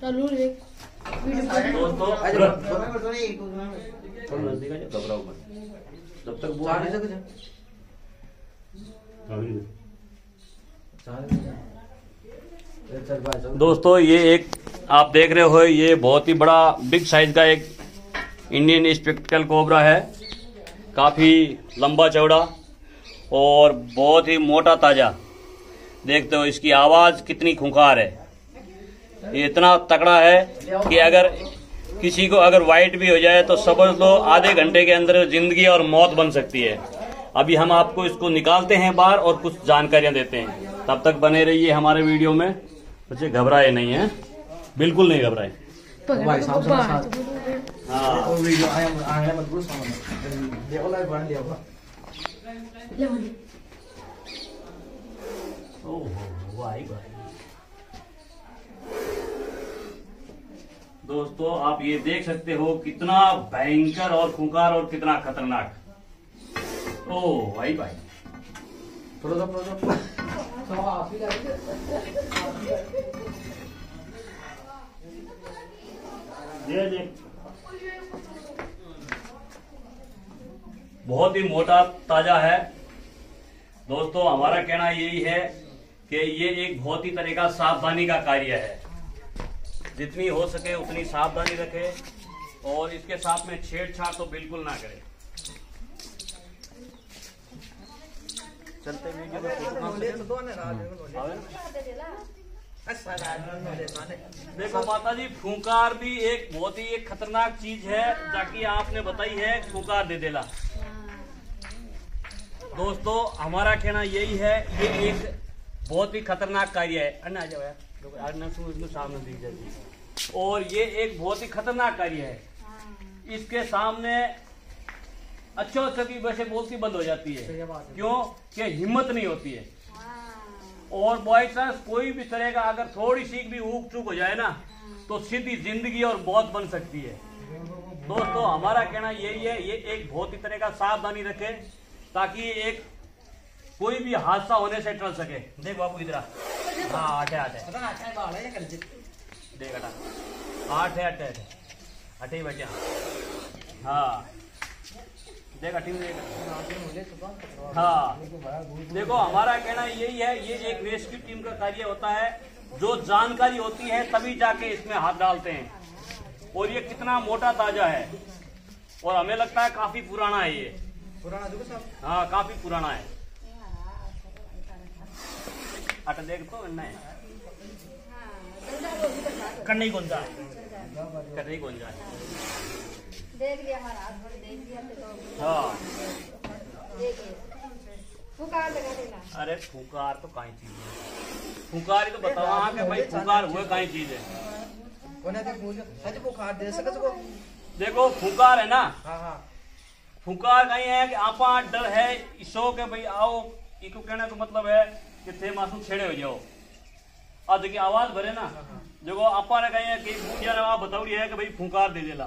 चालू रे दोस्तों घबराओ मत जब तक वो दोस्तों ये एक आप देख रहे हो ये बहुत ही बड़ा बिग साइज़ का एक इंडियन स्पेक्टिकल कोबरा है काफ़ी लंबा चौड़ा और बहुत ही मोटा ताज़ा देखते हो इसकी आवाज़ कितनी खुंखार है। ये इतना तकड़ा है कि अगर किसी को अगर वाइट भी हो जाए तो समझ लो आधे घंटे के अंदर ज़िंदगी और मौत बन सकती है। अभी हम आपको इसको निकालते हैं बाहर और कुछ जानकारियाँ देते हैं। तब तक बने रहिए हमारे वीडियो में। बच्चे घबराए नहीं है। बिल्कुल नहीं घबराए। भाई साहब साहब साहब हाँ और वीडियो आया आया मत बोलो सामने देखो लाइव बन लिया होगा दोस्तों आप ये देख सकते हो कितना भयंकर और खुंकार और कितना खतरनाक। ओ भाई भाई। थोड़ा सा थोड़ा ये देख। बहुत ही मोटा ताज़ा है। दोस्तों हमारा कहना यही है कि ये एक बहुत ही तरह का सावधानी का कार्य है जितनी हो सके उतनी सावधानी रखें और इसके साथ में छेड़छाड़ तो बिल्कुल ना करें चलते? आवे ना? देखो माता जी फूकार भी एक बहुत ही एक खतरनाक चीज़ है ताकि आपने बताई है फूकार दे देला दोस्तों हमारा कहना यही है ये एक बहुत ही खतरनाक कार्य है। अन्ना आ जाओ यार। ना सामने दिख जाती और ये एक बहुत ही खतरनाक कार्य है। इसके सामने अच्छो अच्छो की वैसे बोलती बंद हो जाती है। क्यों? कि हिम्मत नहीं होती है। और बाई चांस कोई भी तरह का अगर थोड़ी सी भी ऊक चूक हो जाए ना तो सीधी ज़िंदगी और बहुत बन सकती है। दोस्तों हमारा कहना यही है ये एक बहुत ही तरह का सावधानी रखें ताकि एक कोई भी हादसा होने से टल सके। देख बाबू इधर हाँ। आठ है आठ है देख अटा आठ है अट्ठे अट्ठे अट्ठे ही बचे हाँ। देख अट्ठी में देख हाँ। देखो हमारा कहना यही है ये एक रेस्क्यू टीम का कार्य होता है। जो जानकारी होती है तभी जाके इसमें हाथ डालते हैं। और ये कितना मोटा ताज़ा है। और हमें लगता है काफ़ी पुराना है ये। पुराना हाँ काफ़ी पुराना है। अट देख अन्ना है कन्नी गुंजा कन्नी गुंजा देख लिया हमारा हाथ भर देख लिया तो हाँ देखिए पुकार लगा देना अरे फुकार तो काई चीज़ है फुकार ही तो बताओ हाँ कि भाई फुकार हुए काई चीज़ है कोने तक पूछ सच बुखार दे सके सको देखो फुकार है ना? हाँ हाँ. फुकार कहीं है कि आपा डर है इसो के भाई आओ इको कहने का मतलब है कि थे मासूम छेड़े हो जाओ। और देखिए आवाज़ भरे ना। देखो आपा ने कहीं है कि पूजा ने आप है कि भाई फुकार दे देला।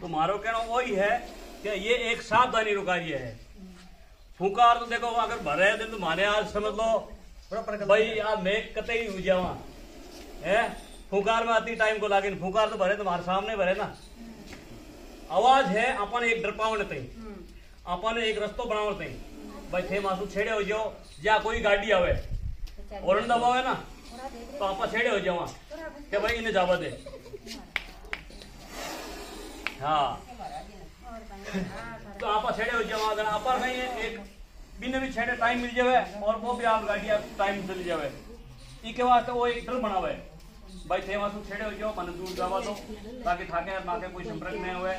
तो मारो कहना वही है कि ये एक सावधानी रुकारिय है। फुकार तो देखो अगर भरे दिन तो माने आज समझ लो थोड़ा भाई आज मैं कते ही हो जावा है? फुकार में आती टाइम को लागे फुकार तो भरे तुम्हारे सामने भरे ना। आवाज़ है अपन एक डरपावण तई अपन एक रस्तो बनावण तई भाई थे मासू छेड़े हो जाओ या कोई गाड़ी आवे और दबावे ना तो आपा छेड़े हो जावा कि भाई इन्हें जावा दे हाँ तो आपा छेड़े हो जावा अगर आपा नहीं है एक बिना भी छेड़े टाइम मिल जावे और वो भी आप गाड़ी टाइम चली जावे इके वास्ते वो एक डर बनावे भाई थे मासू छेड़े हो जाओ मन दूर जावा दो। ताकि थाके नाके कोई संपर्क नहीं हुए,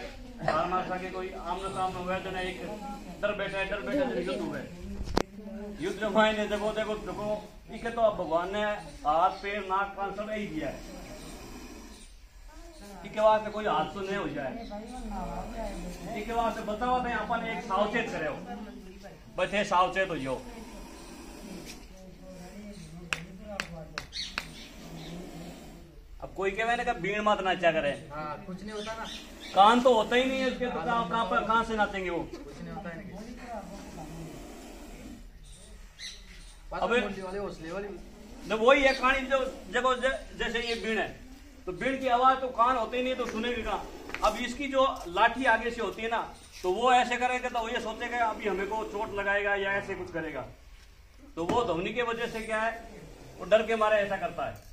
हार मार सके कोई आमने सामने हुए तो नहीं एक डर बैठे डर बैठे तो युद्ध जब ने देखो देखो देखो इके तो अब भगवान ने हाथ, पैर, नाक, कान सब यही दिया है। इके वास्ते कोई हादसा नहीं हो जाए। इके वास्ते बताओ तो अपन एक सावचेत करे हो बचे सावचेत हो जाओ। अब कोई कहे ना कि बीण मत नाचा करे। कुछ नहीं होता ना। कान तो होता ही नहीं है उसके तो कहाँ कहाँ पर कहाँ से नाचेंगे वो? कुछ नहीं होता है अबे- तो वही है कहानी जो जगह जैसे ये बीण है तो बीण की आवाज़ तो कान होते ही नहीं तो सुनेगी कहा? अब इसकी जो लाठी आगे से होती है ना तो वो ऐसे करेगा तो ये सोचेगा अभी हमें को चोट लगाएगा या ऐसे कुछ करेगा। तो वो ध्वनि की वजह से क्या है वो डर के मारे ऐसा करता है।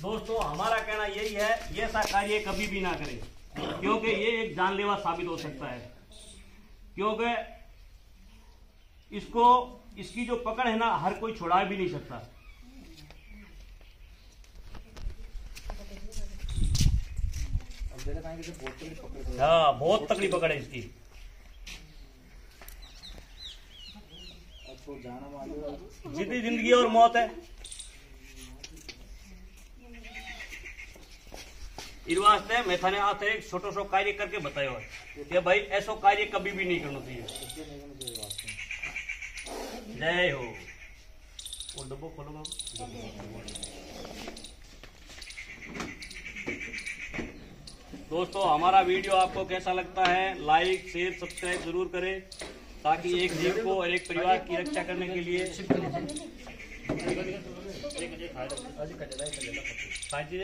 दोस्तों, हमारा कहना यही है, ये ऐसा कार्य कभी भी ना करें, क्योंकि ये एक जानलेवा साबित हो सकता है। क्योंकि इसको, इसकी जो पकड़ है ना, हर कोई छुड़ा भी नहीं सकता। हाँ बहुत तकड़ी पकड़ है इसकी। जितनी ज़िंदगी और मौत है वास्ते मैं थाने आते एक छोटो सो कार्य करके बतायो है कि भाई ऐसो कार्य कभी भी नहीं करना चाहिए। जय हो। वो डब्बो खोलो दोस्तों हमारा वीडियो आपको कैसा लगता है लाइक शेयर सब्सक्राइब ज़रूर करें ताकि एक जीव को और एक परिवार की रक्षा करने के लिए कजला ही?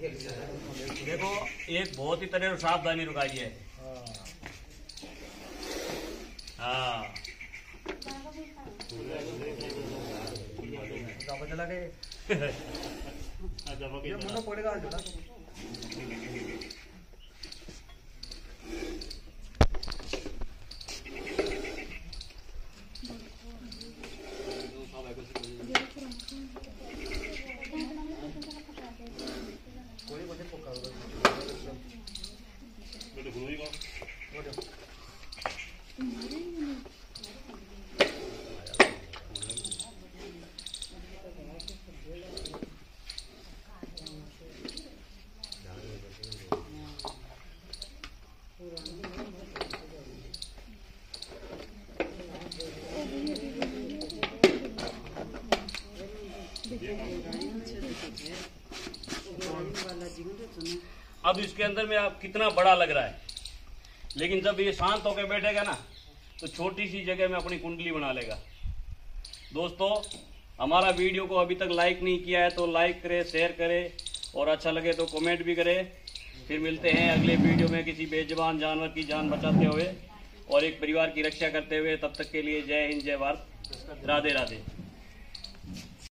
देखो एक बहुत ही तरह सावधानी रुकाई हाँ हाँ तो के ये मुन्ना पड़ेगा आज ना अब इसके अंदर में आप कितना बड़ा लग रहा है? लेकिन जब ये शांत होकर बैठेगा ना तो छोटी सी जगह में अपनी कुंडली बना लेगा। दोस्तों, हमारा वीडियो को अभी तक लाइक नहीं किया है तो लाइक करें शेयर करें, और अच्छा लगे तो कमेंट भी करें। फिर मिलते हैं अगले वीडियो में किसी बेजबान जानवर की जान बचाते हुए, और एक परिवार की रक्षा करते हुए। तब तक के लिए जय हिंद, जय भारत। राधे राधे।